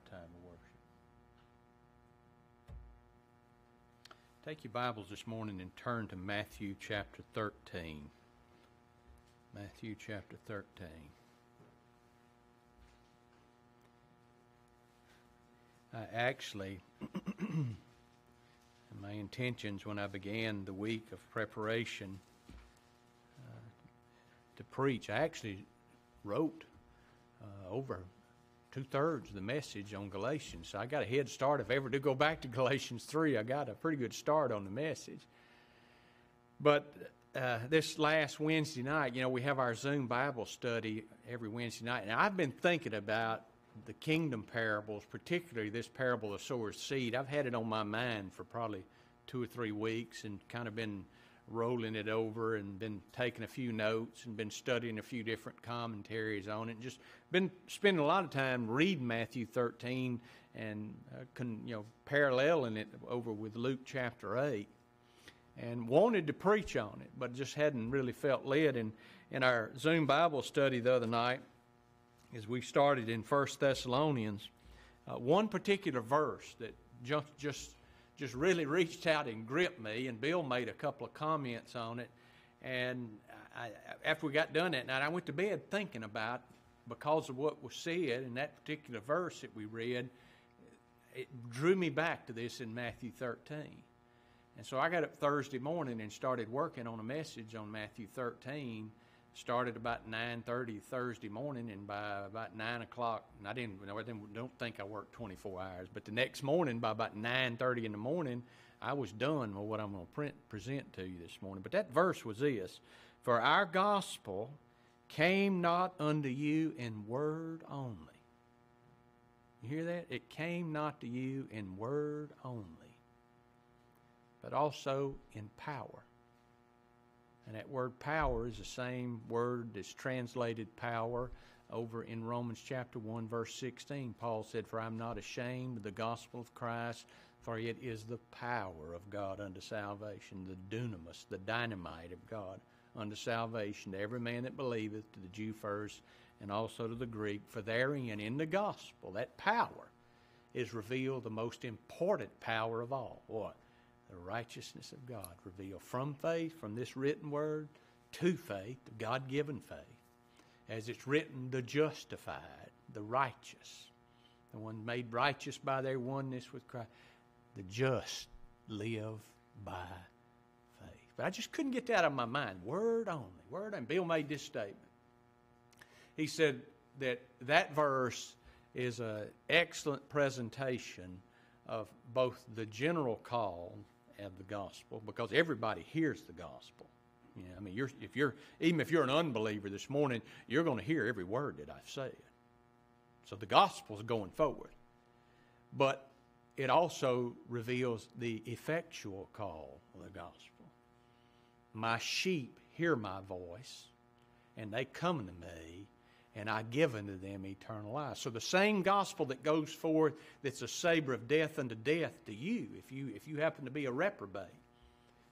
our time of worship. Take your Bibles this morning and turn to Matthew chapter 13. Matthew chapter 13. I actually, my intentions when I began the week of preparation uh, to preach, I actually wrote uh, over two thirds of the message on Galatians. So I got a head start. If I ever do go back to Galatians 3, I got a pretty good start on the message. But uh, this last Wednesday night, you know, we have our Zoom Bible study every Wednesday night. And I've been thinking about the kingdom parables, particularly this parable of sower's seed. I've had it on my mind for probably two or three weeks and kind of been rolling it over and been taking a few notes and been studying a few different commentaries on it. And just been spending a lot of time reading Matthew 13 and uh, con, you know paralleling it over with Luke chapter 8 and wanted to preach on it but just hadn't really felt led. And in our Zoom Bible study the other night as we started in First Thessalonians uh, one particular verse that just just just really reached out and gripped me. And Bill made a couple of comments on it. And I, after we got done that night, I went to bed thinking about because of what was said in that particular verse that we read. It drew me back to this in Matthew 13. And so I got up Thursday morning and started working on a message on Matthew 13 started about 9.30 thursday morning and by about 9 o'clock and i didn't i don't think i worked 24 hours but the next morning by about 9.30 in the morning i was done with what i'm going to print, present to you this morning. But that verse was this for our gospel came not unto you in word only. You hear that? It came not to you in word only but also in power and that word power is the same word that's translated power over in Romans chapter 1, verse 16. Paul said, For I'm not ashamed of the gospel of Christ, for it is the power of God unto salvation, the dunamis, the dynamite of God unto salvation to every man that believeth, to the Jew first, and also to the Greek. For therein, in the gospel, that power is revealed the most important power of all. What? The righteousness of God revealed from faith, from this written word, to faith, the God given faith. As it's written, the justified, the righteous, the one made righteous by their oneness with Christ. The just live by faith. But I just couldn't get that out of my mind. Word only. Word only. Bill made this statement. He said that that verse is an excellent presentation of both the general call of the gospel because everybody hears the gospel. You know, I mean, you're, if you're even if you're an unbeliever this morning, you're going to hear every word that I've said. So the gospel's going forward, but it also reveals the effectual call of the gospel. My sheep hear my voice, and they come to me, and I give unto them eternal life. So the same gospel that goes forth that's a saber of death unto death to you, if you if you happen to be a reprobate.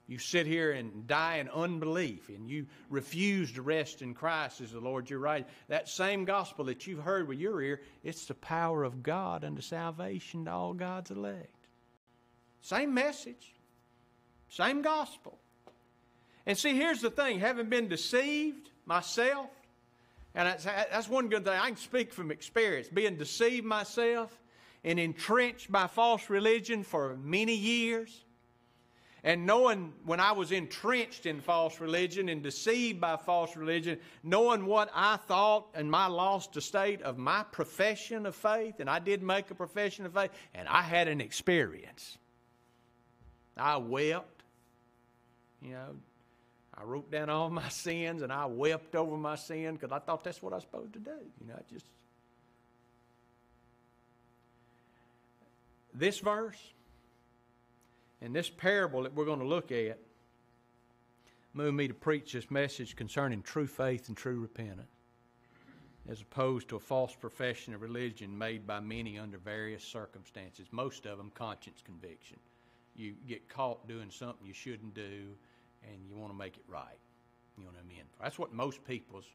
You sit here and die in unbelief and you refuse to rest in Christ as the Lord your right. That same gospel that you've heard with your ear, it's the power of God unto salvation to all God's elect. Same message, same gospel. And see, here's the thing having been deceived myself, and that's, one good thing. I can speak from experience. Being deceived myself and entrenched by false religion for many years. And knowing when I was entrenched in false religion and deceived by false religion, knowing what I thought in my lost estate of my profession of faith, and I did make a profession of faith, and I had an experience. I wept, you know, I wrote down all my sins and I wept over my sin because I thought that's what I was supposed to do. You know, I just. This verse and this parable that we're going to look at moved me to preach this message concerning true faith and true repentance, as opposed to a false profession of religion made by many under various circumstances, most of them conscience conviction. You get caught doing something you shouldn't do and you want to make it right. You what I mean? That's what most people's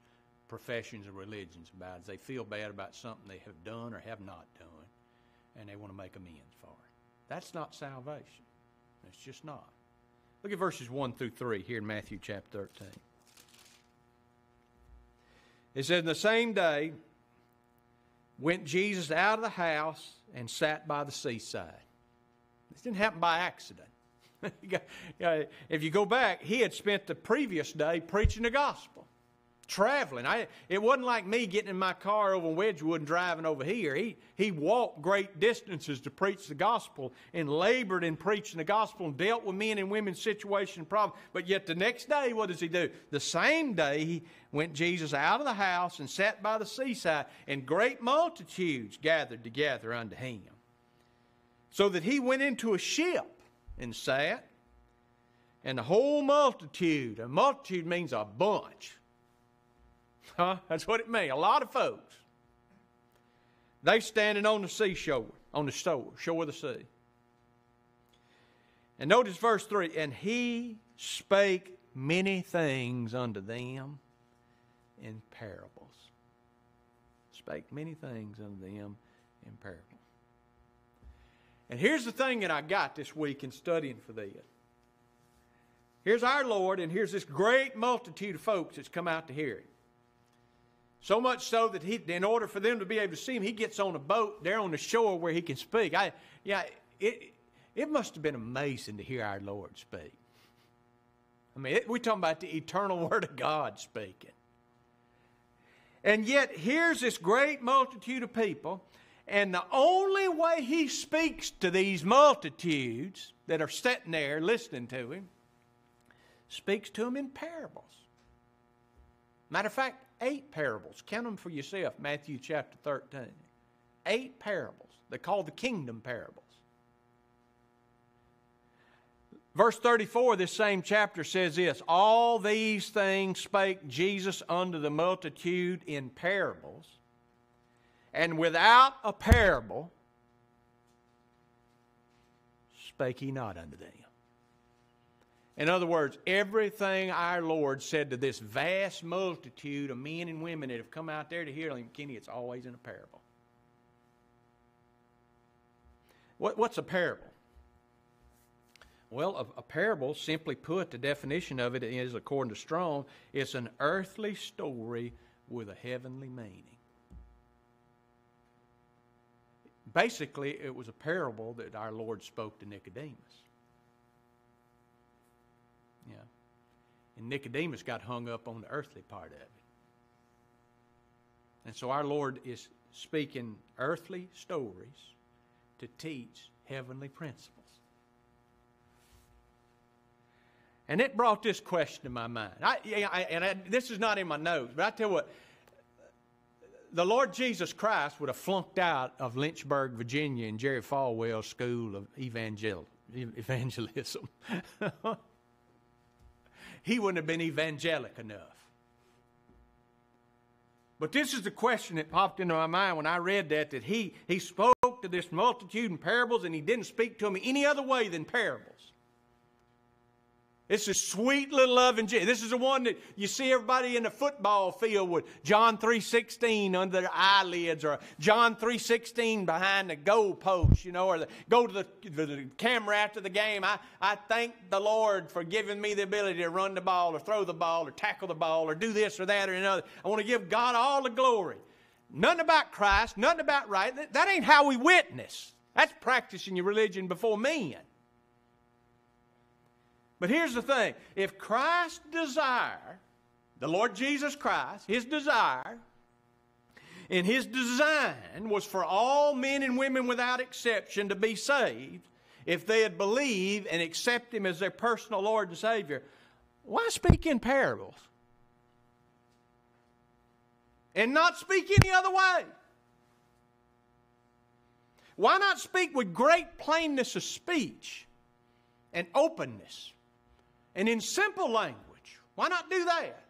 professions and religions about is they feel bad about something they have done or have not done. and they want to make amends for it. That's not salvation. It's just not. Look at verses 1 through 3 here in Matthew chapter 13. It says, In the same day went Jesus out of the house and sat by the seaside. This didn't happen by accident. if you go back, he had spent the previous day preaching the gospel traveling. I, it wasn't like me getting in my car over Wedgwood and driving over here. He, he walked great distances to preach the gospel and labored in preaching the gospel and dealt with men and women's situation and problems. But yet the next day, what does he do? The same day, he went Jesus out of the house and sat by the seaside, and great multitudes gathered together unto him. So that he went into a ship and sat, and the whole multitude, a multitude means a bunch Huh? That's what it means. A lot of folks. They standing on the seashore, on the shore, shore of the sea. And notice verse 3 And he spake many things unto them in parables. Spake many things unto them in parables. And here's the thing that I got this week in studying for this. Here's our Lord, and here's this great multitude of folks that's come out to hear him. So much so that he, in order for them to be able to see him, he gets on a boat there on the shore where he can speak. I, yeah, it, it must have been amazing to hear our Lord speak. I mean, it, we're talking about the eternal Word of God speaking. And yet, here's this great multitude of people, and the only way he speaks to these multitudes that are sitting there listening to him, speaks to them in parables. Matter of fact, eight parables. Count them for yourself, Matthew chapter 13. Eight parables. They're called the kingdom parables. Verse 34 this same chapter says this All these things spake Jesus unto the multitude in parables, and without a parable spake he not unto them. In other words, everything our Lord said to this vast multitude of men and women that have come out there to hear him, Kenny, it's always in a parable. What, what's a parable? Well, a, a, parable, simply put, the definition of it is, according to Strong, it's an earthly story with a heavenly meaning. Basically, it was a parable that our Lord spoke to Nicodemus. Yeah. And Nicodemus got hung up on the earthly part of it. And so our Lord is speaking earthly stories to teach heavenly principles. And it brought this question to my mind. I, I, and I, this is not in my notes, but I tell you what, the Lord Jesus Christ would have flunked out of Lynchburg, Virginia, in Jerry Falwell's School of Evangel- Evangelism. he wouldn't have been evangelic enough. But this is the question that popped into my mind when I read that that he, he spoke to this multitude in parables and he didn't speak to them any other way than parables. It's a sweet little loving Jesus. This is the one that you see everybody in the football field with John 3.16 under their eyelids or John 3.16 behind the goal post, you know, or the, go to the, the, camera after the game. I, I thank the Lord for giving me the ability to run the ball or throw the ball or tackle the ball or do this or that or another. I want to give God all the glory. Nothing about Christ, nothing about right. That, that ain't how we witness. That's practicing your religion before men. But here's the thing if Christ's desire, the Lord Jesus Christ, his desire, and his design was for all men and women without exception to be saved, if they had believed and accept him as their personal Lord and Savior, why speak in parables? And not speak any other way? Why not speak with great plainness of speech and openness? And in simple language. Why not do that?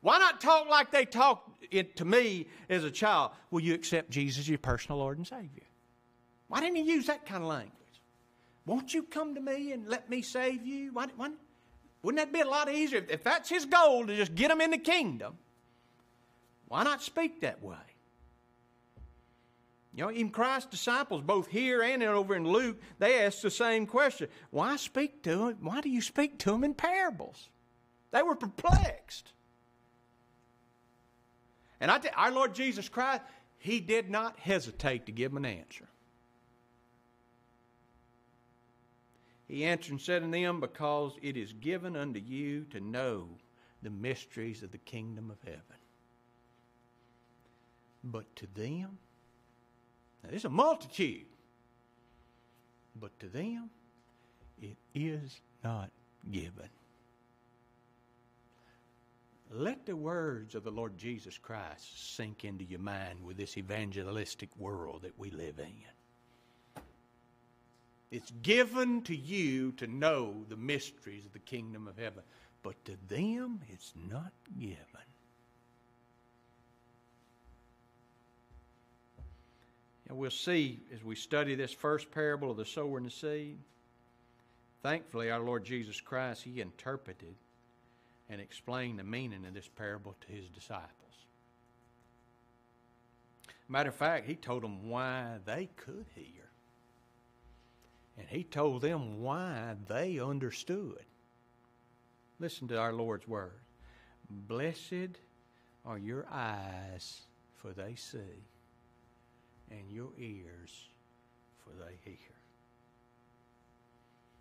Why not talk like they talked it to me as a child? Will you accept Jesus as your personal Lord and Savior? Why didn't he use that kind of language? Won't you come to me and let me save you? Why, why, wouldn't that be a lot easier? If, if that's his goal to just get them in the kingdom, why not speak that way? You know, even Christ's disciples, both here and over in Luke, they asked the same question. Why speak to them? Why do you speak to them in parables? They were perplexed. And I our Lord Jesus Christ, He did not hesitate to give them an answer. He answered and said unto them, Because it is given unto you to know the mysteries of the kingdom of heaven. But to them, now there's a multitude, but to them it is not given. Let the words of the Lord Jesus Christ sink into your mind with this evangelistic world that we live in. It's given to you to know the mysteries of the kingdom of heaven, but to them it's not given. And we'll see as we study this first parable of the sower and the seed. Thankfully, our Lord Jesus Christ, He interpreted and explained the meaning of this parable to His disciples. Matter of fact, He told them why they could hear. And He told them why they understood. Listen to our Lord's word. Blessed are your eyes, for they see and your ears, for they hear.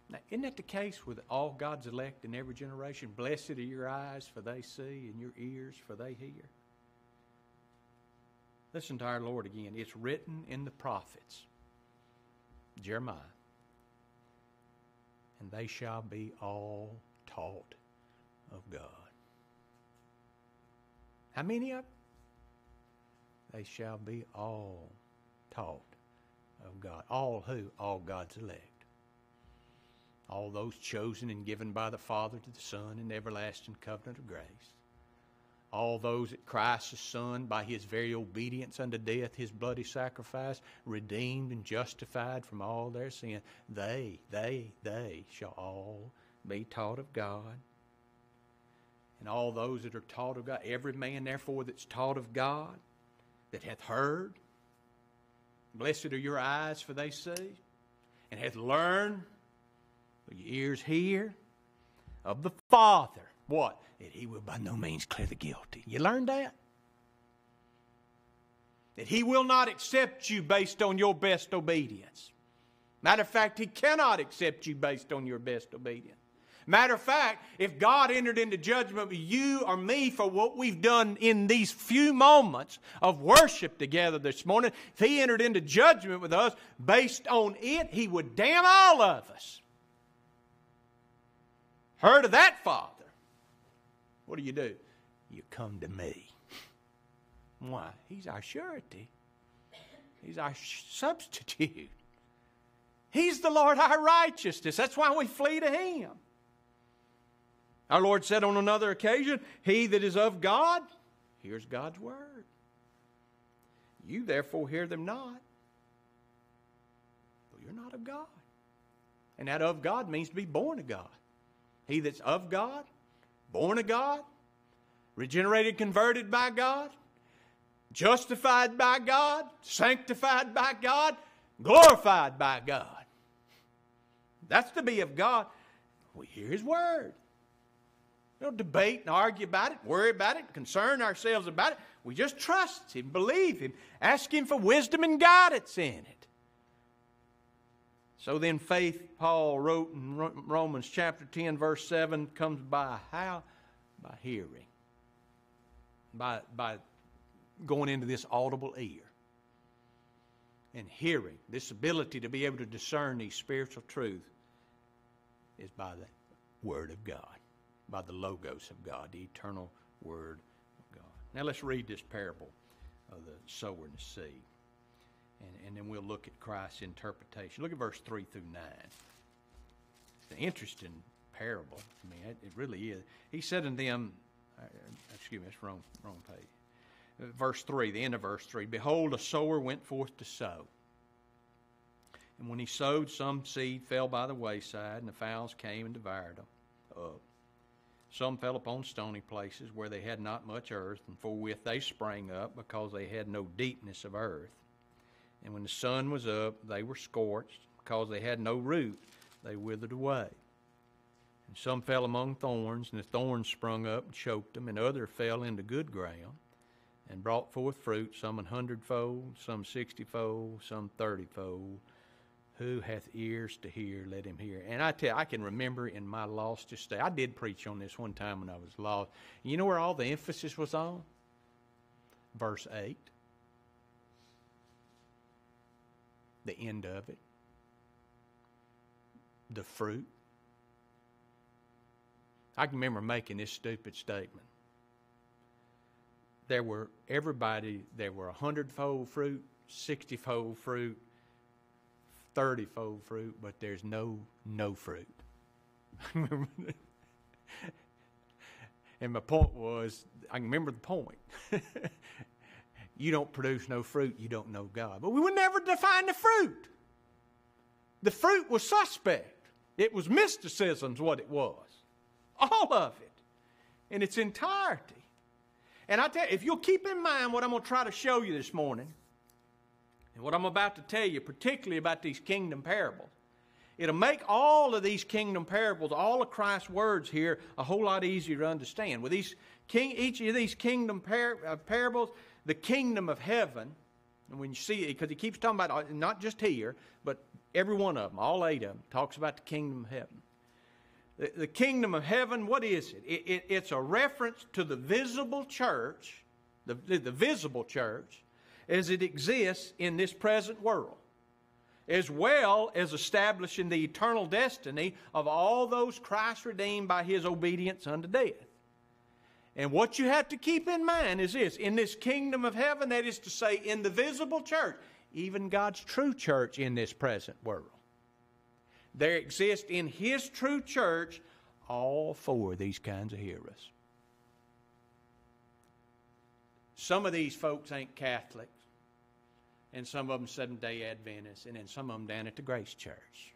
Now, isn't that the case with all God's elect in every generation? Blessed are your eyes, for they see, and your ears, for they hear. Listen to our Lord again. It's written in the prophets, Jeremiah, and they shall be all taught of God. How many of them? They shall be all taught of God. All who? All God's elect. All those chosen and given by the Father to the Son in the everlasting covenant of grace. All those that Christ's Son, by his very obedience unto death, his bloody sacrifice, redeemed and justified from all their sin, they, they, they shall all be taught of God. And all those that are taught of God, every man therefore that's taught of God, that hath heard, Blessed are your eyes, for they see, and hath learned, for your ears hear, of the Father. What? That he will by no means clear the guilty. You learned that? That he will not accept you based on your best obedience. Matter of fact, he cannot accept you based on your best obedience. Matter of fact, if God entered into judgment with you or me for what we've done in these few moments of worship together this morning, if He entered into judgment with us based on it, He would damn all of us. Heard of that, Father? What do you do? You come to me. Why? He's our surety, He's our substitute. He's the Lord our righteousness. That's why we flee to Him. Our Lord said on another occasion, He that is of God hears God's word. You therefore hear them not, for you're not of God. And that of God means to be born of God. He that's of God, born of God, regenerated, converted by God, justified by God, sanctified by God, glorified by God. That's to be of God. We hear His word. Don't debate and argue about it, worry about it, concern ourselves about it. We just trust Him, believe Him, ask Him for wisdom and guidance in it. So then, faith, Paul wrote in Romans chapter 10, verse 7, comes by how? By hearing. By, by going into this audible ear. And hearing, this ability to be able to discern these spiritual truths, is by the Word of God by the Logos of God, the eternal Word of God. Now let's read this parable of the sower and the seed. And, and then we'll look at Christ's interpretation. Look at verse 3 through 9. It's an interesting parable. I mean, it, it really is. He said unto them, uh, excuse me, it's wrong, wrong page. Uh, verse 3, the end of verse 3 Behold, a sower went forth to sow. And when he sowed, some seed fell by the wayside, and the fowls came and devoured them up. Some fell upon stony places where they had not much earth, and forthwith they sprang up because they had no deepness of earth. And when the sun was up, they were scorched, because they had no root, they withered away. And some fell among thorns, and the thorns sprung up and choked them, and others fell into good ground and brought forth fruit, some an hundredfold, some sixtyfold, some thirtyfold. Who hath ears to hear, let him hear. And I tell you, I can remember in my lost state, I did preach on this one time when I was lost. You know where all the emphasis was on? Verse 8. The end of it. The fruit. I can remember making this stupid statement. There were everybody, there were a hundredfold fruit, sixtyfold fruit, thirtyfold fruit, but there's no no fruit. and my point was, I can remember the point. you don't produce no fruit, you don't know God. But we would never define the fruit. The fruit was suspect. It was mysticism's what it was. All of it. In its entirety. And I tell you, if you'll keep in mind what I'm going to try to show you this morning, and what I'm about to tell you, particularly about these kingdom parables, it'll make all of these kingdom parables, all of Christ's words here, a whole lot easier to understand. With these king, each of these kingdom par- uh, parables, the kingdom of heaven, and when you see it, because he keeps talking about uh, not just here, but every one of them, all eight of them, talks about the kingdom of heaven. The, the kingdom of heaven, what is it? It, it? It's a reference to the visible church, the, the visible church, as it exists in this present world, as well as establishing the eternal destiny of all those Christ redeemed by his obedience unto death. And what you have to keep in mind is this in this kingdom of heaven, that is to say, in the visible church, even God's true church in this present world, there exist in his true church all four of these kinds of hearers. Some of these folks ain't Catholics and some of them Seventh day Adventists, and then some of them down at the Grace Church.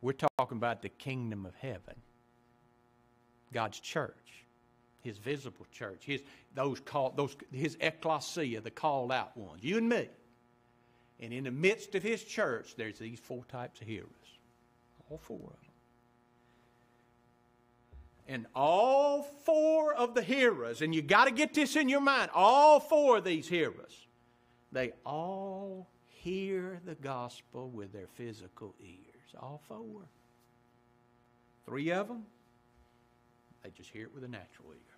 We're talking about the kingdom of heaven, God's church, His visible church, His those called those His ecclesia, the called out ones, you and me. And in the midst of His church, there's these four types of hearers, all four of them. And all four of the hearers, and you got to get this in your mind, all four of these hearers they all hear the gospel with their physical ears. All four. Three of them, they just hear it with a natural ear.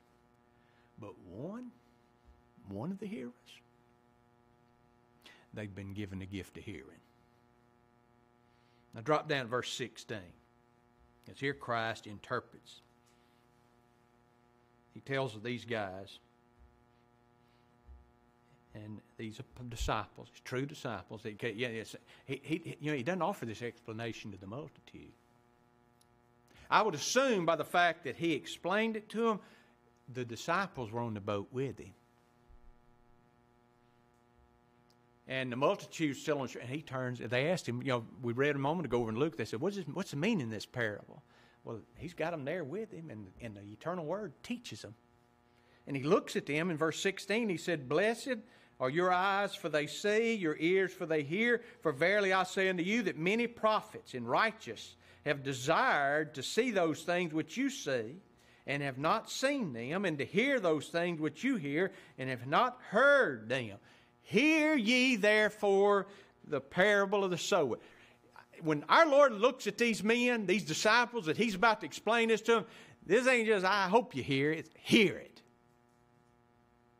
But one, one of the hearers, they've been given the gift of hearing. Now drop down to verse 16. It's here Christ interprets. He tells these guys, and these are disciples, true disciples. He, yeah, he, he, you know, he doesn't offer this explanation to the multitude. I would assume by the fact that he explained it to them, the disciples were on the boat with him. And the multitude still and he turns, they asked him, you know, we read a moment ago over in Luke, they said, what's, this, what's the meaning of this parable? Well, he's got them there with him, and, and the eternal word teaches them. And he looks at them in verse 16, he said, Blessed are your eyes, for they see, your ears, for they hear. For verily I say unto you that many prophets and righteous have desired to see those things which you see, and have not seen them, and to hear those things which you hear, and have not heard them. Hear ye therefore the parable of the sower. When our Lord looks at these men, these disciples, that He's about to explain this to them, this ain't just, I hope you hear it, hear it.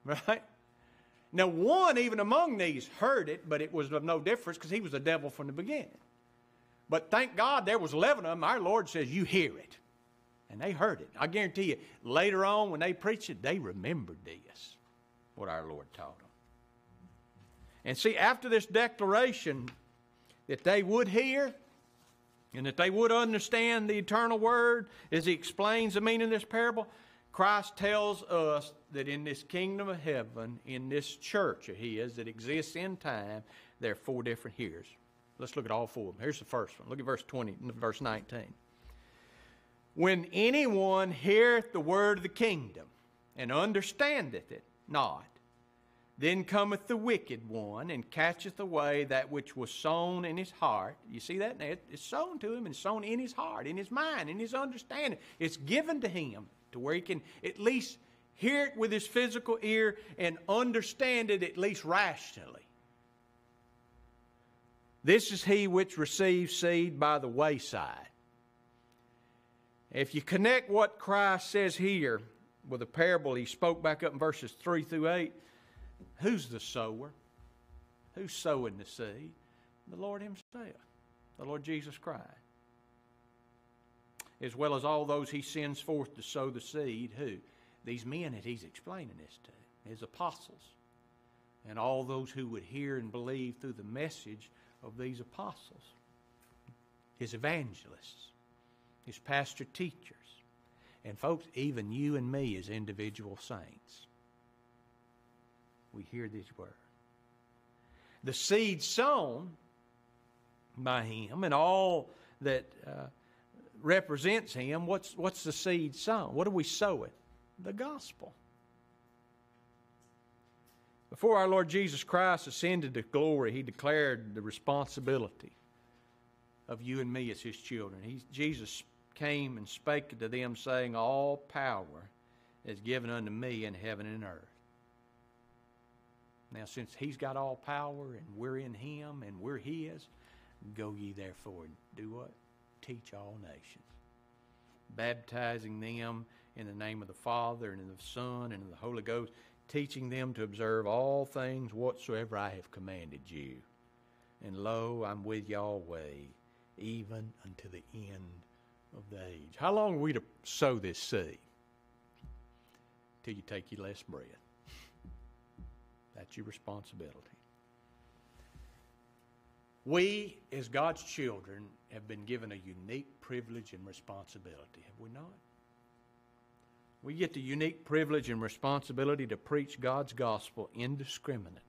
Right? Now, one even among these heard it, but it was of no difference because he was a devil from the beginning. But thank God there was 11 of them. Our Lord says, You hear it. And they heard it. I guarantee you, later on when they preached it, they remembered this, what our Lord taught them. And see, after this declaration that they would hear and that they would understand the eternal word as he explains the meaning of this parable, Christ tells us that in this kingdom of heaven, in this church of His that exists in time, there are four different hearers. Let's look at all four of them. Here's the first one. Look at verse 20, verse 19. When anyone heareth the word of the kingdom and understandeth it not, Then cometh the wicked one and catcheth away that which was sown in his heart. You see that? It's sown to him and sown in his heart, in his mind, in his understanding. It's given to him to where he can at least hear it with his physical ear and understand it at least rationally. This is he which receives seed by the wayside. If you connect what Christ says here with a parable he spoke back up in verses 3 through 8, Who's the sower? Who's sowing the seed? The Lord Himself, the Lord Jesus Christ. As well as all those He sends forth to sow the seed, who? These men that He's explaining this to, His apostles, and all those who would hear and believe through the message of these apostles, His evangelists, His pastor teachers, and folks, even you and me as individual saints we hear this word. The seed sown by him and all that uh, represents him, what's, what's the seed sown? What do we sow it? The gospel. Before our Lord Jesus Christ ascended to glory, he declared the responsibility of you and me as his children. He, Jesus came and spake to them, saying, All power is given unto me in heaven and earth. Now, since He's got all power and we're in Him and we're His, go ye therefore and do what? Teach all nations, baptizing them in the name of the Father and of the Son and of the Holy Ghost, teaching them to observe all things whatsoever I have commanded you. And lo, I'm with you always, even unto the end of the age. How long are we to sow this seed? Till you take your last breath. That's your responsibility. We, as God's children, have been given a unique privilege and responsibility, have we not? We get the unique privilege and responsibility to preach God's gospel indiscriminately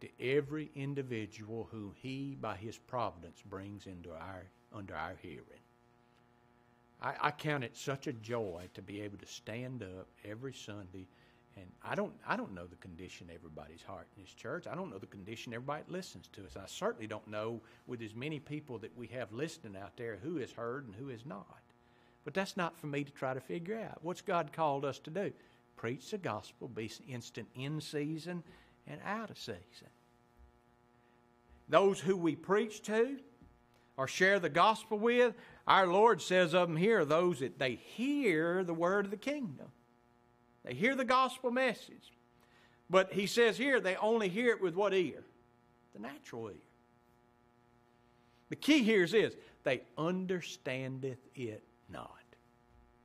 to every individual who He, by His providence, brings into our, under our hearing. I, I count it such a joy to be able to stand up every Sunday and I don't, I don't know the condition everybody's heart in this church. I don't know the condition everybody listens to us. I certainly don't know with as many people that we have listening out there who has heard and who has not. But that's not for me to try to figure out. What's God called us to do? Preach the gospel, be instant in season and out of season. Those who we preach to or share the gospel with, our Lord says of them here, those that they hear the word of the kingdom. They hear the gospel message. But he says here they only hear it with what ear? The natural ear. The key here is this they understandeth it not.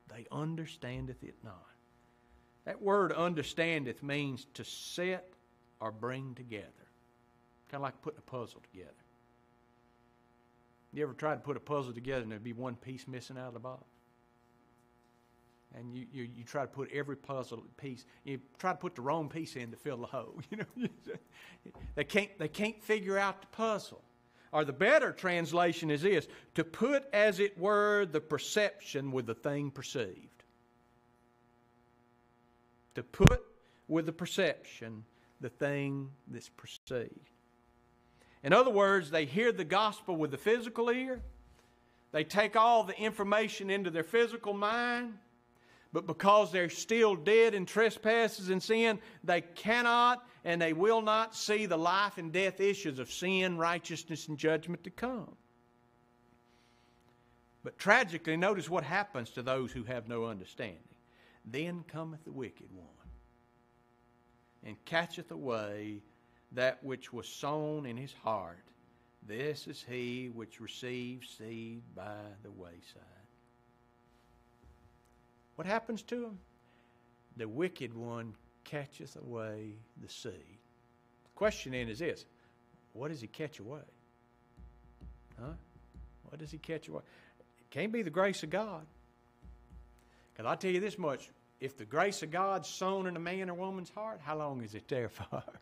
They understandeth it not. That word understandeth means to set or bring together. Kind of like putting a puzzle together. You ever tried to put a puzzle together and there'd be one piece missing out of the box? And you, you, you try to put every puzzle piece, you try to put the wrong piece in to fill the hole. You know, they can't they can't figure out the puzzle. Or the better translation is this: to put, as it were, the perception with the thing perceived. To put with the perception the thing that's perceived. In other words, they hear the gospel with the physical ear. They take all the information into their physical mind but because they're still dead in trespasses and sin, they cannot and they will not see the life and death issues of sin, righteousness, and judgment to come. But tragically, notice what happens to those who have no understanding. Then cometh the wicked one, and catcheth away that which was sown in his heart. This is he which receives seed by the wayside. What happens to them? The wicked one catcheth away the seed. The question then is this what does he catch away? Huh? What does he catch away? It can't be the grace of God. Because i tell you this much if the grace of God's sown in a man or woman's heart, how long is it there for?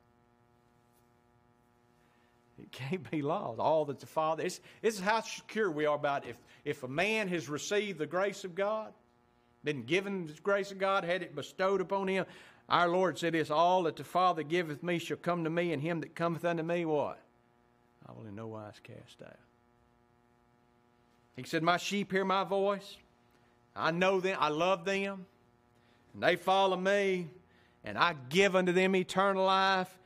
It can't be lost. All that the Father, this is how secure we are about if, if a man has received the grace of God, been given the grace of God, had it bestowed upon him, Our Lord said this All that the Father giveth me shall come to me, and him that cometh unto me, what? I will in no wise cast out. He said, My sheep hear my voice. I know them, I love them, and they follow me, and I give unto them eternal life.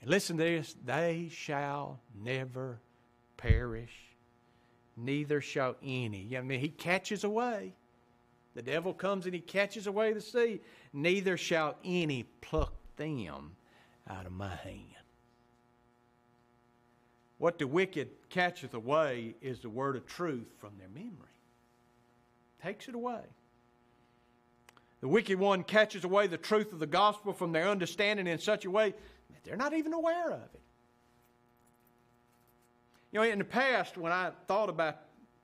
And listen to this they shall never perish, neither shall any. I mean, he catches away. The devil comes and he catches away the seed. Neither shall any pluck them out of my hand. What the wicked catcheth away is the word of truth from their memory. Takes it away. The wicked one catches away the truth of the gospel from their understanding in such a way that they're not even aware of it. You know, in the past, when I thought about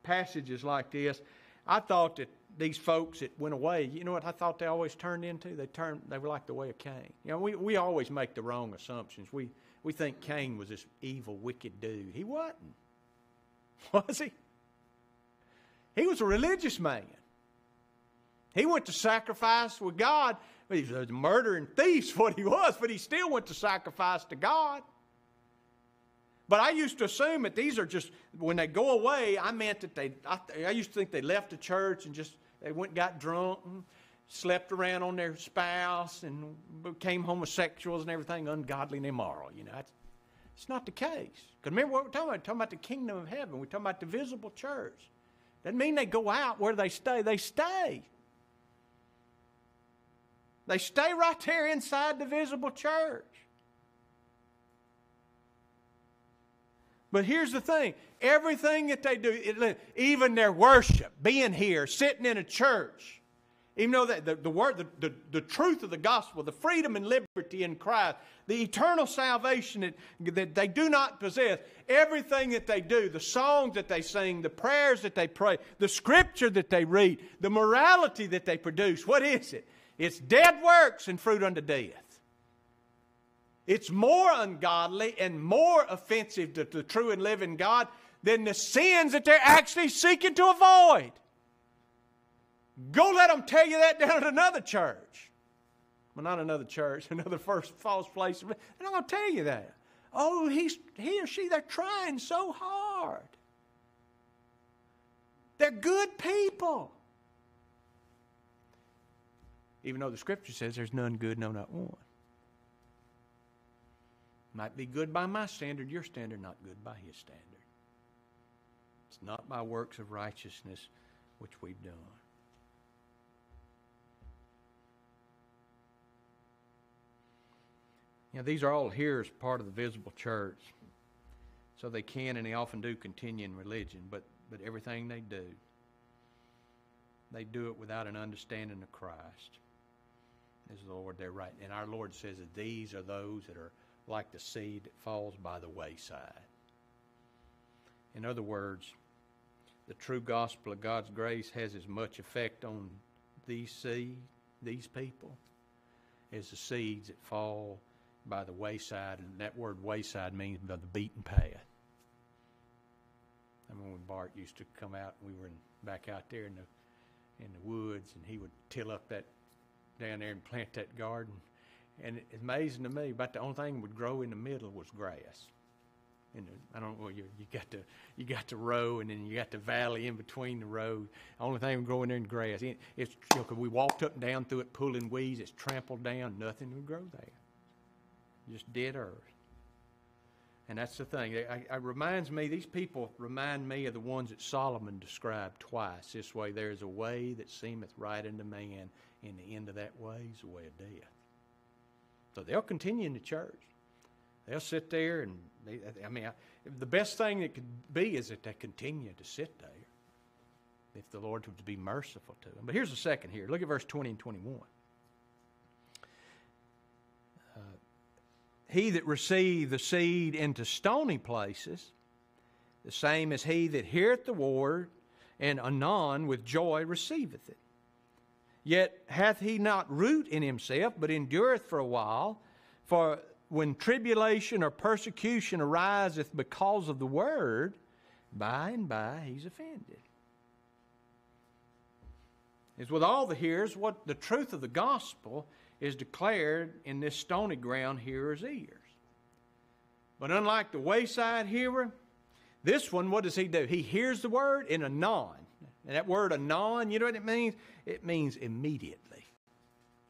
passages like this, I thought that these folks that went away, you know what I thought they always turned into? They turned they were like the way of Cain. You know, we, we always make the wrong assumptions. We we think Cain was this evil, wicked dude. He wasn't. Was he? He was a religious man. He went to sacrifice with God. He was a murdering thief, what he was, but he still went to sacrifice to God. But I used to assume that these are just, when they go away, I meant that they, I, I used to think they left the church and just they went and got drunk and slept around on their spouse and became homosexuals and everything, ungodly and immoral. You know, it's, it's not the case. Because remember what we're talking about? We're talking about the kingdom of heaven. We're talking about the visible church. Doesn't mean they go out where they stay. They stay. They stay right there inside the visible church. But here's the thing everything that they do, even their worship, being here, sitting in a church, even though that the, the word, the, the, the, truth of the gospel, the freedom and liberty in Christ, the eternal salvation that, that they do not possess, everything that they do, the songs that they sing, the prayers that they pray, the scripture that they read, the morality that they produce, what is it? It's dead works and fruit unto death. It's more ungodly and more offensive to the true and living God than the sins that they're actually seeking to avoid. Go let them tell you that down at another church. Well, not another church, another first false place. They're not going to tell you that. Oh, he's, he or she, they're trying so hard. They're good people. Even though the scripture says there's none good, no, not one. Might be good by my standard, your standard, not good by his standard. It's not by works of righteousness which we've done. Know, these are all here as part of the visible church. So they can and they often do continue in religion, but, but everything they do, they do it without an understanding of Christ. As the Lord, they're right. And our Lord says that these are those that are like the seed that falls by the wayside. In other words, the true gospel of God's grace has as much effect on these seed, these people, as the seeds that fall by the wayside, and that word wayside means by the beaten path. I remember when Bart used to come out, we were in, back out there in the in the woods, and he would till up that down there and plant that garden. And it's amazing to me, about the only thing that would grow in the middle was grass. And uh, I don't know, you, you got the you got the row, and then you got the valley in between the rows. The only thing growing there in grass. It, it's you know, we walked up and down through it, pulling weeds. It's trampled down. Nothing would grow there. Just dead earth. And that's the thing. It, it reminds me. These people remind me of the ones that Solomon described twice. This way, there is a way that seemeth right unto man, and the end of that way is the way of death. So they'll continue in the church. They'll sit there, and they, I mean, I, the best thing that could be is that they continue to sit there if the Lord would be merciful to them. But here's the second here. Look at verse 20 and 21. Uh, he that received the seed into stony places, the same as he that heareth the word, and anon with joy receiveth it. Yet hath he not root in himself, but endureth for a while. For when tribulation or persecution ariseth because of the word, by and by he's offended. As with all the hearers, what the truth of the gospel is declared in this stony ground hearer's ears. But unlike the wayside hearer, this one, what does he do? He hears the word in anon. And that word anon, you know what it means? It means immediately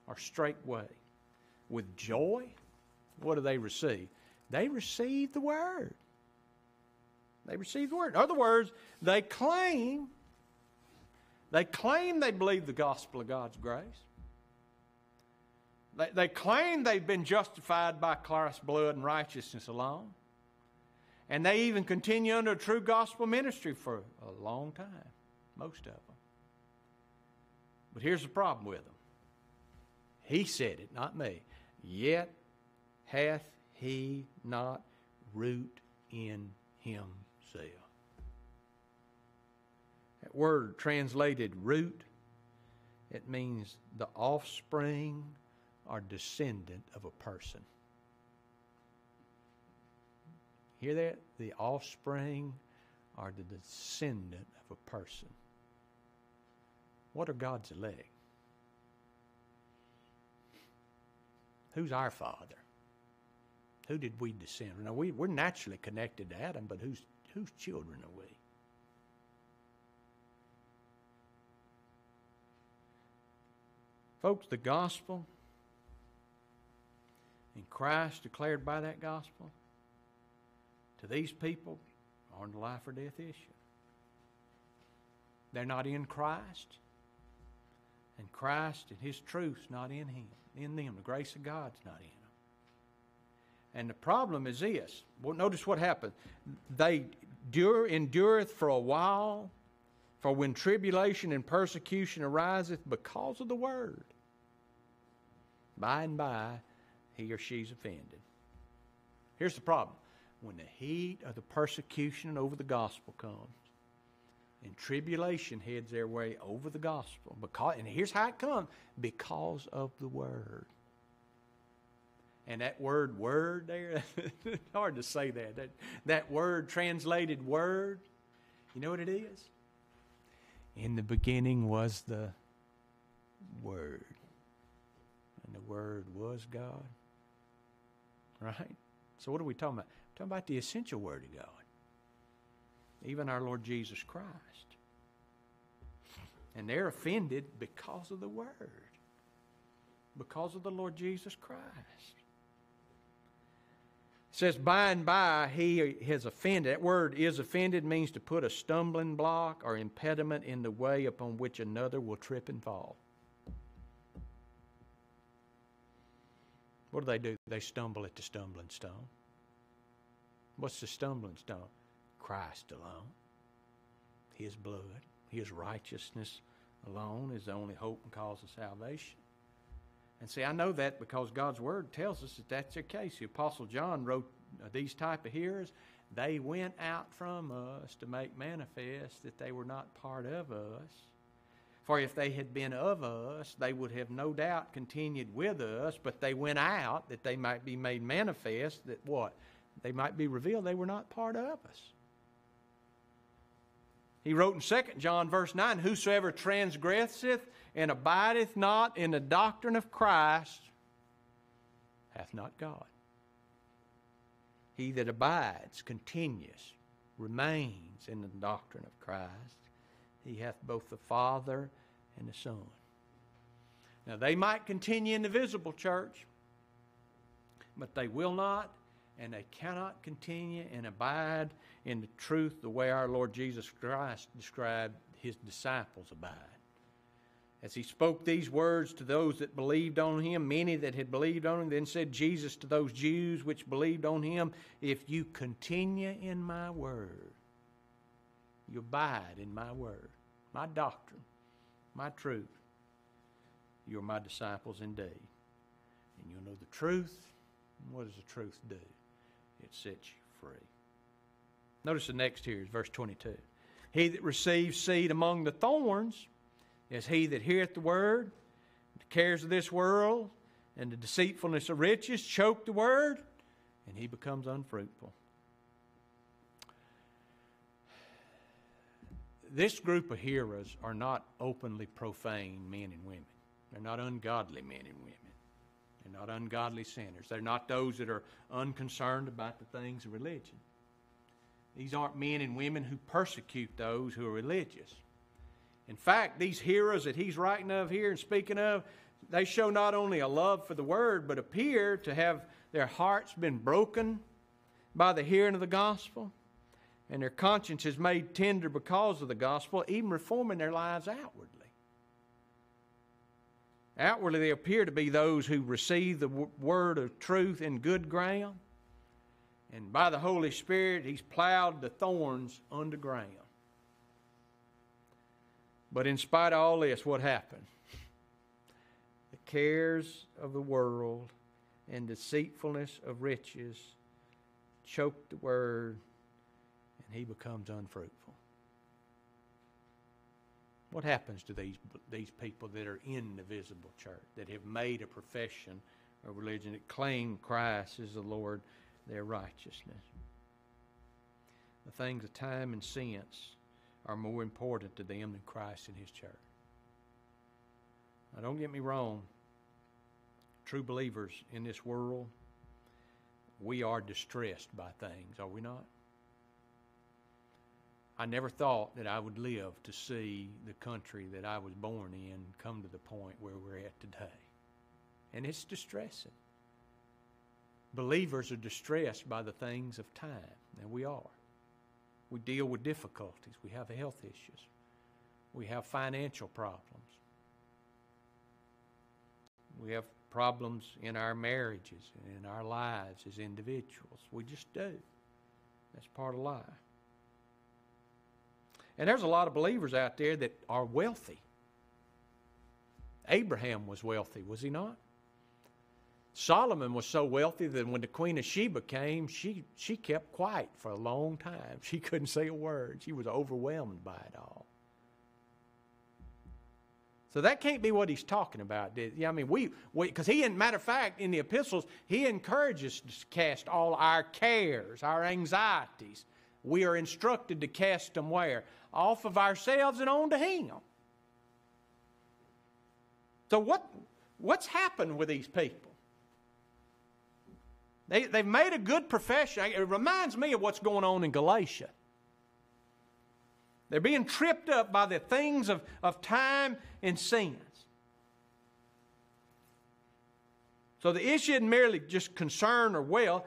or straightway. With joy, what do they receive? They receive the word. They receive the word. In other words, they claim, they claim they believe the gospel of God's grace. They, they claim they've been justified by Christ's blood and righteousness alone. And they even continue under a true gospel ministry for a long time, most of them. But here's the problem with them. He said it, not me. Yet hath he not root in himself. That word translated root, it means the offspring or descendant of a person. Hear that? The offspring or the descendant of a person. What are God's elect? Who's our father? Who did we descend? Now we, we're naturally connected to Adam, but whose whose children are we? Folks, the gospel and Christ declared by that gospel to these people are the life or death issue. They're not in Christ, and Christ and His truth's not in Him, in them. The grace of God's not in them. And the problem is this. Well, notice what happened. They endure, endureth for a while, for when tribulation and persecution ariseth because of the word, by and by he or she's offended. Here's the problem. When the heat of the persecution over the gospel comes, and tribulation heads their way over the gospel, because and here's how it comes because of the word. And that word word there, hard to say that. that. That word translated word, you know what it is? In the beginning was the Word. And the Word was God. Right? So what are we talking about? We're talking about the essential Word of God. Even our Lord Jesus Christ. And they're offended because of the Word. Because of the Lord Jesus Christ It says, by and by he has offended. That word is offended means to put a stumbling block or impediment in the way upon which another will trip and fall. What do they do? They stumble at the stumbling stone. What's the stumbling stone? Christ alone. His blood, His righteousness alone is the only hope and cause of salvation. And see, I know that because God's Word tells us that that's the case. The Apostle John wrote uh, these type of hearers. They went out from us to make manifest that they were not part of us. For if they had been of us, they would have no doubt continued with us, but they went out that they might be made manifest that what? They might be revealed they were not part of us. He wrote in 2 John verse 9, Whosoever transgresseth and abideth not in the doctrine of Christ hath not God. He that abides, continues, remains in the doctrine of Christ, he hath both the Father and the Son. Now, they might continue in the visible church, but they will not and they cannot continue and abide in the truth the way our Lord Jesus Christ described his disciples abide. As he spoke these words to those that believed on him, many that had believed on him, then said Jesus to those Jews which believed on him, If you continue in my word, you abide in my word, my doctrine, my truth, you're my disciples indeed. And you'll know the truth. And what does the truth do? It sets you free. Notice the next here is verse 22. He that receives seed among the thorns is he that heareth the word, the cares of this world, and the deceitfulness of riches choke the word, and he becomes unfruitful. This group of hearers are not openly profane men and women. They're not ungodly men and women. They're not ungodly sinners. They're not those that are unconcerned about the things of religion. These aren't men and women who persecute those who are religious. In fact, these heroes that he's writing of here and speaking of, they show not only a love for the word, but appear to have their hearts been broken by the hearing of the gospel, and their consciences made tender because of the gospel, even reforming their lives outwardly. Outwardly, they appear to be those who receive the word of truth in good ground, and by the Holy Spirit, He's plowed the thorns underground. But in spite of all this, what happened? The cares of the world and deceitfulness of riches choke the word, and he becomes unfruitful. What happens to these, these people that are in the visible church, that have made a profession of religion, that claim Christ as the Lord, their righteousness? The things of time and sense are more important to them than Christ and His church. Now, don't get me wrong. True believers in this world, we are distressed by things, are we not? I never thought that I would live to see the country that I was born in come to the point where we're at today. And it's distressing. Believers are distressed by the things of time, and we are. We deal with difficulties. We have health issues. We have financial problems. We have problems in our marriages and in our lives as individuals. We just do. That's part of life. And there's a lot of believers out there that are wealthy. Abraham was wealthy, was he not? Solomon was so wealthy that when the Queen of Sheba came, she, she kept quiet for a long time. She couldn't say a word. She was overwhelmed by it all. So that can't be what he's talking about. Yeah, I mean, we, because he, in matter of fact, in the epistles, he encourages us to cast all our cares, our anxieties. We are instructed to cast them where? Off of ourselves and on to him. So what, what's happened with these people? They, they've made a good profession. It reminds me of what's going on in Galatia. They're being tripped up by the things of, of time and sins. So the issue isn't merely just concern or wealth,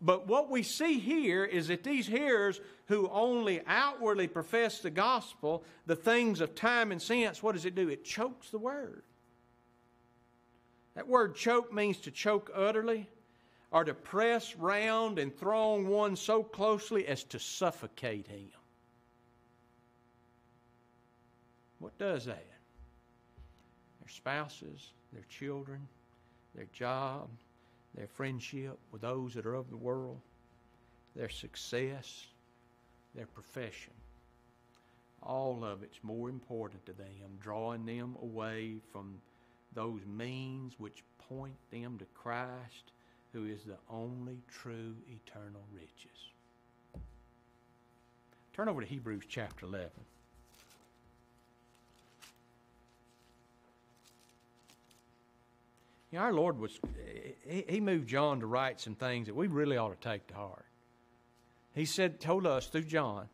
but what we see here is that these hearers who only outwardly profess the gospel, the things of time and sense, what does it do? It chokes the word. That word choke means to choke utterly or to press round and throng one so closely as to suffocate him. What does that? Their spouses, their children, their job, their friendship with those that are of the world, their success, their profession. All of it's more important to them, drawing them away from those means which point them to Christ, who is the only true eternal riches. Turn over to Hebrews chapter 11. You know, our Lord was, he, moved John to write some things that we really ought to take to heart. He said, told us through John,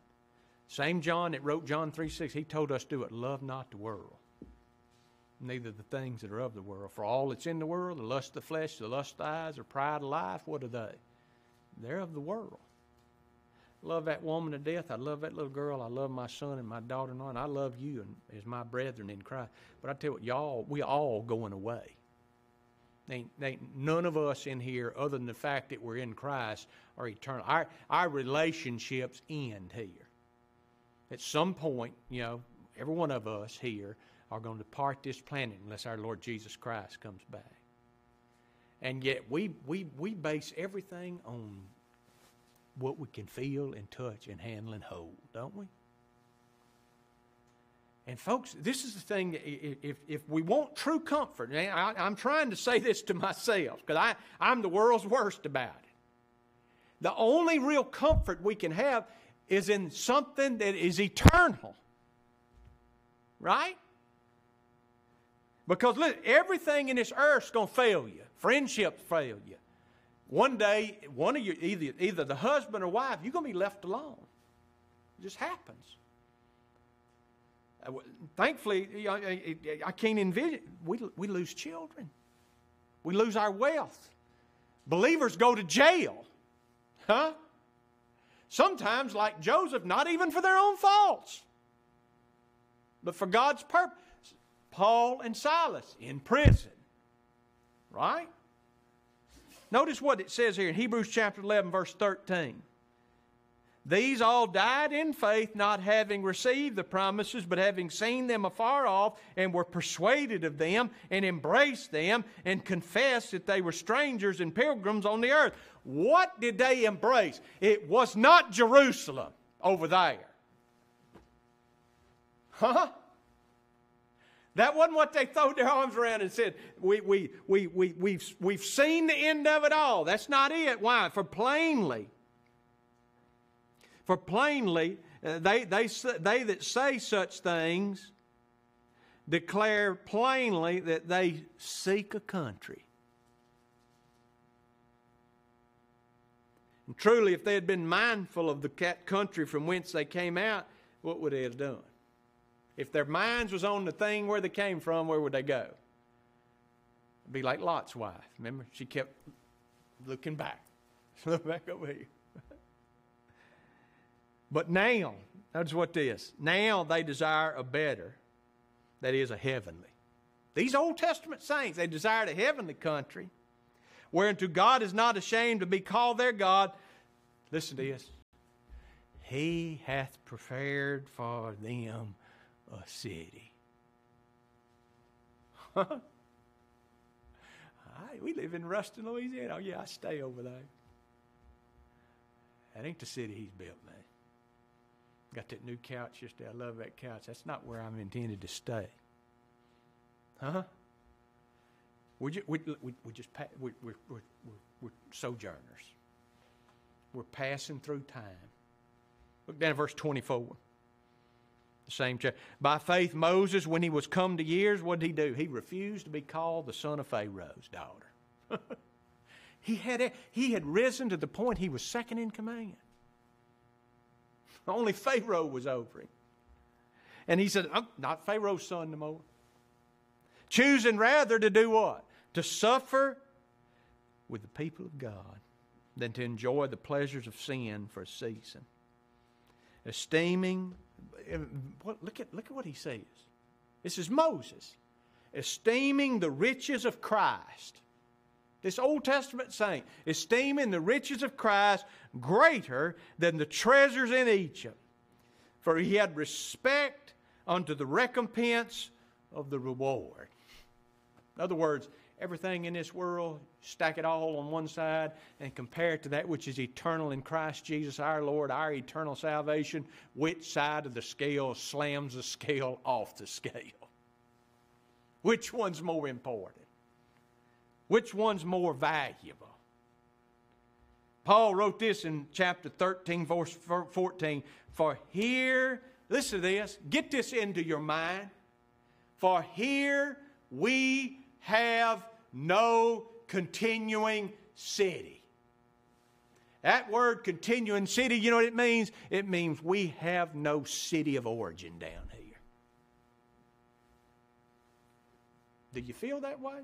same John that wrote John 3 6, he told us to it, love not the world, neither the things that are of the world. For all that's in the world, the lust of the flesh, the lust of the eyes, the pride of life, what are they? They're of the world. Love that woman to death. I love that little girl. I love my son and my daughter-in-law, and I love you and, as my brethren in Christ. But I tell you what, y'all, we all going away. Ain't, ain't none of us in here, other than the fact that we're in Christ, are eternal. Our, our relationships end here. At some point, you know, every one of us here are going to depart this planet unless our Lord Jesus Christ comes back. And yet we, we, we base everything on what we can feel and touch and handle and hold, don't we? And folks, this is the thing. If, if we want true comfort, I, I'm trying to say this to myself because I'm the world's worst about it. The only real comfort we can have is in something that is eternal. Right? Because look, everything in this earth's going to fail you. Friendships fail you. One day, one of you, either, either the husband or wife, you're going to be left alone. It just happens. Thankfully, I can't envision, we, we lose children. We lose our wealth. Believers go to jail. Huh? Sometimes, like Joseph, not even for their own faults, but for God's purpose. Paul and Silas in prison. Right? Notice what it says here in Hebrews chapter 11, verse 13. These all died in faith, not having received the promises, but having seen them afar off, and were persuaded of them, and embraced them, and confessed that they were strangers and pilgrims on the earth. What did they embrace? It was not Jerusalem over there. Huh? That wasn't what they threw their arms around and said, we, we, we, we, we've, we've seen the end of it all. That's not it. Why? For plainly, for plainly, uh, they, they, they that say such things declare plainly that they seek a country. And truly, if they had been mindful of the country from whence they came out, what would they have done? If their minds was on the thing where they came from, where would they go? It'd be like Lot's wife. Remember, she kept looking back. Look back over here. but now, notice what this. Now they desire a better, that is a heavenly. These Old Testament saints, they desired a heavenly country, whereunto God is not ashamed to be called their God. Listen to this. He hath prepared for them a city. Huh? we live in Ruston, Louisiana. Oh, yeah, I stay over there. That ain't the city he's built, man. Got that new couch yesterday. I love that couch. That's not where I'm intended to stay. Huh? We just, we, we, we just we, we're, we're, we're sojourners. We're passing through time. Look down at verse 24. The same chapter. By faith, Moses, when he was come to years, what did he do? He refused to be called the son of Pharaoh's daughter. he, had, he had risen to the point he was second in command. Only Pharaoh was over him. And he said, oh, not Pharaoh's son no more. Choosing rather to do what? To suffer with the people of God than to enjoy the pleasures of sin for a season. Esteeming look, at, look at what he says. This is Moses, esteeming the riches of Christ. This Old Testament saint, esteeming the riches of Christ greater than the treasures in Egypt. For he had respect unto the recompense of the reward. In other words, everything in this world, stack it all on one side and compare it to that which is eternal in Christ Jesus our Lord, our eternal salvation, which side of the scale slams the scale off the scale? Which one's more important? Which one's more valuable? Paul wrote this in chapter 13, verse 14. For here, listen to this, get this into your mind. For here we have no continuing city. That word continuing city, you know what it means? It means we have no city of origin down here. Do you feel that way?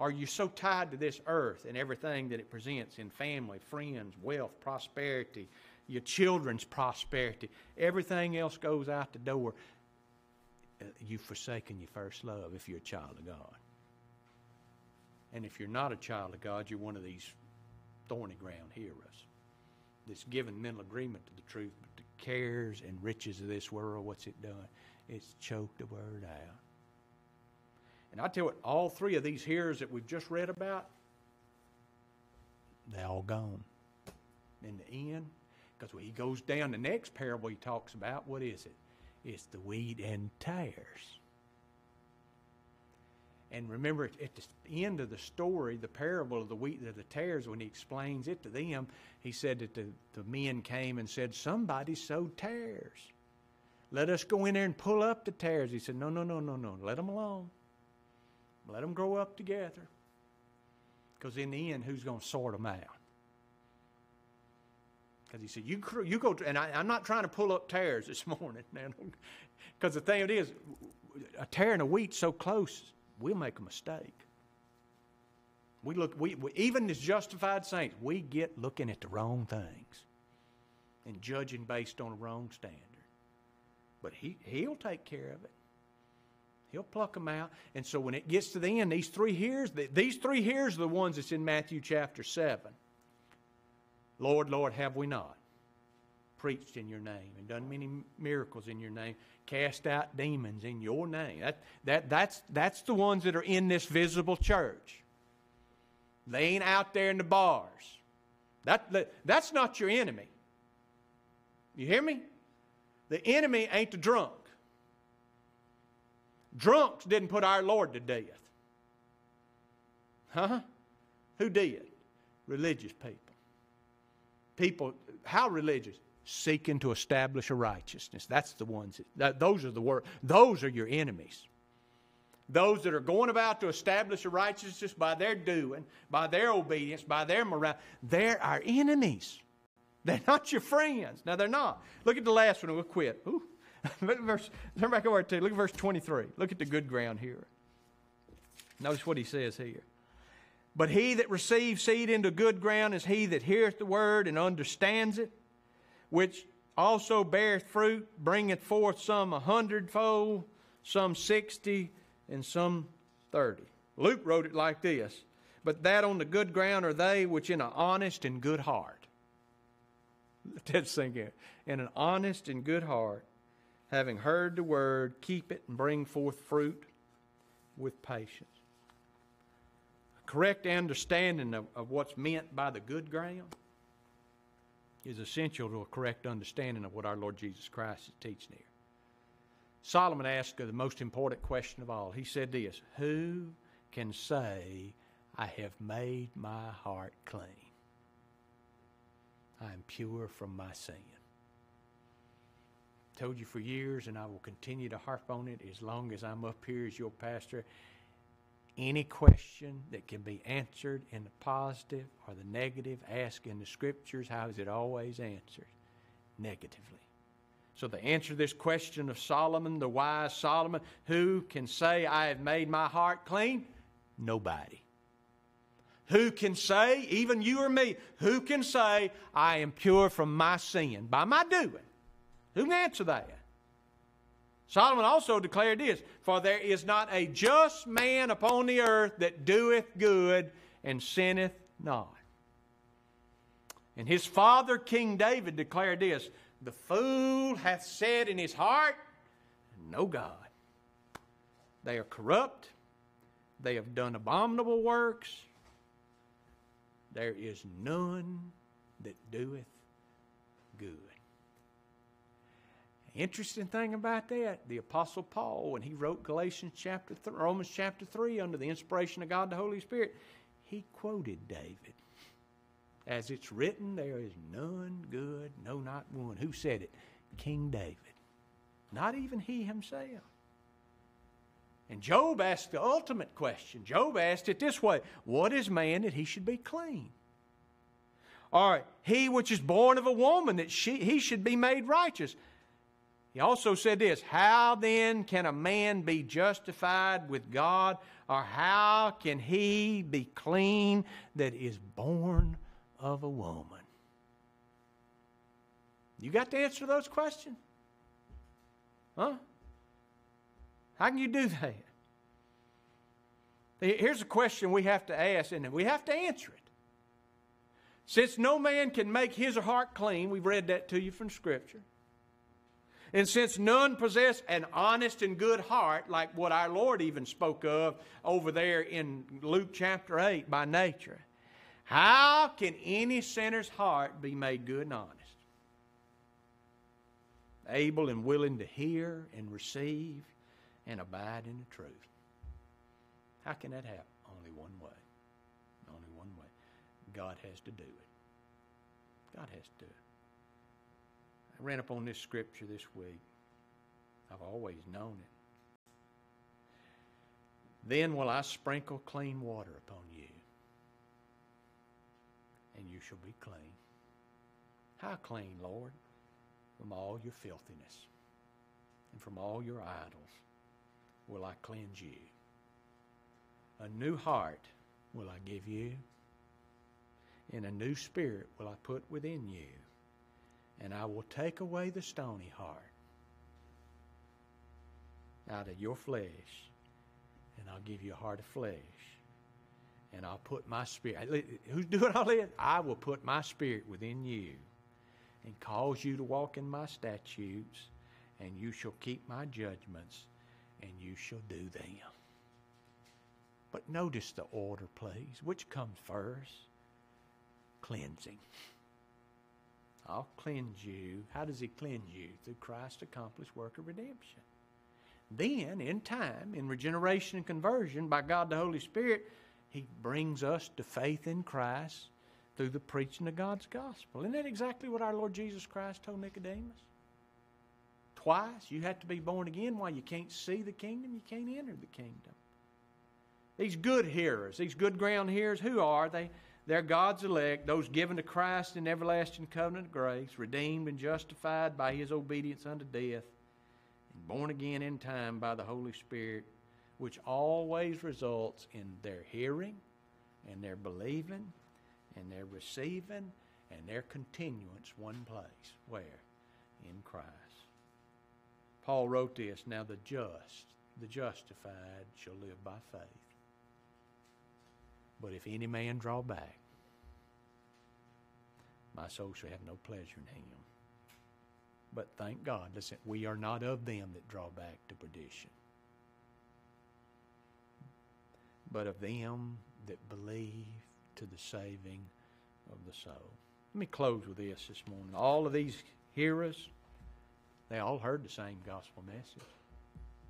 Are you so tied to this earth and everything that it presents in family, friends, wealth, prosperity, your children's prosperity? Everything else goes out the door. Uh, you've forsaken your first love if you're a child of God. And if you're not a child of God, you're one of these thorny ground hearers that's given mental agreement to the truth, but the cares and riches of this world, what's it done? It's choked the word out. And I tell you what, all three of these hearers that we've just read about, they're all gone. In the end, because when he goes down the next parable he talks about, what is it? It's the wheat and tares. And remember, at the end of the story, the parable of the wheat and the tares, when he explains it to them, he said that the, the men came and said, Somebody sowed tares. let us go in there and pull up the tares. He said, No, no, no, no, no. Let them alone. Let them grow up together. Because in the end, who's going to sort them out? Because he said, you, you go, and I, am not trying to pull up tares this morning. Because the thing it is, a tare and a wheat so close, we'll make a mistake. We look, we, we, even as justified saints, we get looking at the wrong things and judging based on a wrong standard. But he, he'll take care of it. He'll pluck them out. And so when it gets to the end, these three here's, these three here's are the ones that's in Matthew chapter 7. Lord, Lord, have we not preached in your name and done many miracles in your name, cast out demons in your name? That, that, that's, that's the ones that are in this visible church. They ain't out there in the bars. That, that, that's not your enemy. You hear me? The enemy ain't the drunk. Drunks didn't put our Lord to death. Huh? Who did? Religious people. People, how religious? Seeking to establish a righteousness. That's the ones, that, those are the word, those are your enemies. Those that are going about to establish a righteousness by their doing, by their obedience, by their morality, they're our enemies. They're not your friends. Now, they're not. Look at the last one we'll quit. Ooh. Look at verse, turn back over to Look at verse 23. Look at the good ground here. Notice what he says here. But he that receives seed into good ground is he that heareth the word and understands it, which also beareth fruit, bringeth forth some a hundredfold, some sixty, and some thirty. Luke wrote it like this But that on the good ground are they which in an honest and good heart let that sink in. In an honest and good heart, having heard the word, keep it and bring forth fruit with patience. Correct understanding of, of what's meant by the good ground is essential to a correct understanding of what our Lord Jesus Christ is teaching here. Solomon asked the most important question of all. He said this Who can say, I have made my heart clean? I am pure from my sin. Told you for years, and I will continue to harp on it as long as I'm up here as your pastor. Any question that can be answered in the positive or the negative, ask in the scriptures. How is it always answered? Negatively. So, the answer to this question of Solomon, the wise Solomon, who can say, I have made my heart clean? Nobody. Who can say, even you or me, who can say, I am pure from my sin by my doing? Who can answer that? Solomon also declared this For there is not a just man upon the earth that doeth good and sinneth not. And his father, King David, declared this The fool hath said in his heart, No God. They are corrupt, they have done abominable works there is none that doeth good. Interesting thing about that, the Apostle Paul, when he wrote Galatians chapter th- Romans chapter 3 under the inspiration of God the Holy Spirit, he quoted David. As it's written, there is none good, no, not one. Who said it? King David. Not even he himself. And Job asked the ultimate question. Job asked it this way What is man that he should be clean? All right, he which is born of a woman, that she, he should be made righteous. He also said this How then can a man be justified with God, or how can he be clean that is born of a woman? You got to answer those questions? Huh? How can you do that? Here's a question we have to ask, and we have to answer it. Since no man can make his heart clean, we've read that to you from Scripture. And since none possess an honest and good heart, like what our Lord even spoke of over there in Luke chapter 8 by nature, how can any sinner's heart be made good and honest? Able and willing to hear and receive and abide in the truth. How can that happen? Only one way. Only one way. God has to do it. God has to do it. Ran up on this scripture this week. I've always known it. Then will I sprinkle clean water upon you, and you shall be clean. How clean, Lord? From all your filthiness and from all your idols will I cleanse you. A new heart will I give you, and a new spirit will I put within you, and I will take away the stony heart out of your flesh, and I'll give you a heart of flesh. And I'll put my spirit. Who's doing all this? I will put my spirit within you and cause you to walk in my statutes, and you shall keep my judgments, and you shall do them. But notice the order, please. Which comes first? Cleansing. I'll cleanse you. How does He cleanse you? Through Christ's accomplished work of redemption. Then, in time, in regeneration and conversion by God the Holy Spirit, He brings us to faith in Christ through the preaching of God's gospel. Isn't that exactly what our Lord Jesus Christ told Nicodemus? Twice, you have to be born again. Why? You can't see the kingdom, you can't enter the kingdom. These good hearers, these good ground hearers, who are they? They're God's elect, those given to Christ in everlasting covenant of grace, redeemed and justified by his obedience unto death and born again in time by the Holy Spirit, which always results in their hearing and their believing and their receiving and their continuance one place. Where? In Christ. Paul wrote this Now the just, the justified, shall live by faith. But if any man draw back, my soul shall have no pleasure in him. But thank God, listen, we are not of them that draw back to perdition, but of them that believe to the saving of the soul. Let me close with this this morning. All of these hearers, they all heard the same gospel message.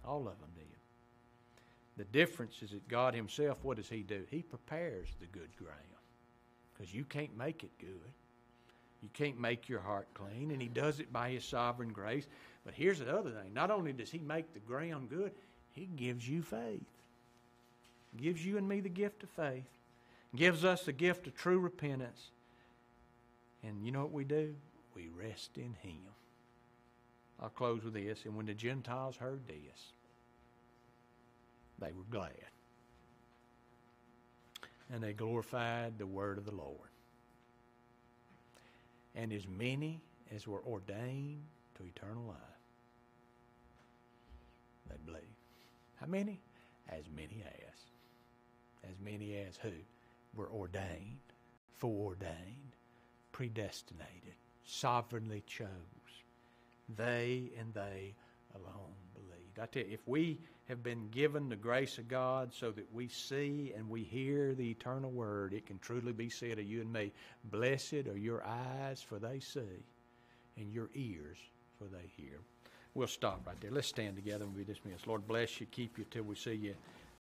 All of them did. The difference is that God Himself, what does He do? He prepares the good ground. Because you can't make it good. You can't make your heart clean, and He does it by His sovereign grace. But here's the other thing not only does He make the ground good, He gives you faith. Gives you and me the gift of faith. Gives us the gift of true repentance. And you know what we do? We rest in Him. I'll close with this. And when the Gentiles heard this, they were glad. And they glorified the word of the Lord and as many as were ordained to eternal life. They believed. How many? As many as. As many as who? Were ordained, foreordained, predestinated, sovereignly chose. They and they alone believed. I tell you, if we have been given the grace of God so that we see and we hear the eternal word, it can truly be said of you and me, Blessed are your eyes, for they see, and your ears, for they hear. We'll stop right there. Let's stand together and be dismissed. Lord bless you, keep you till we see you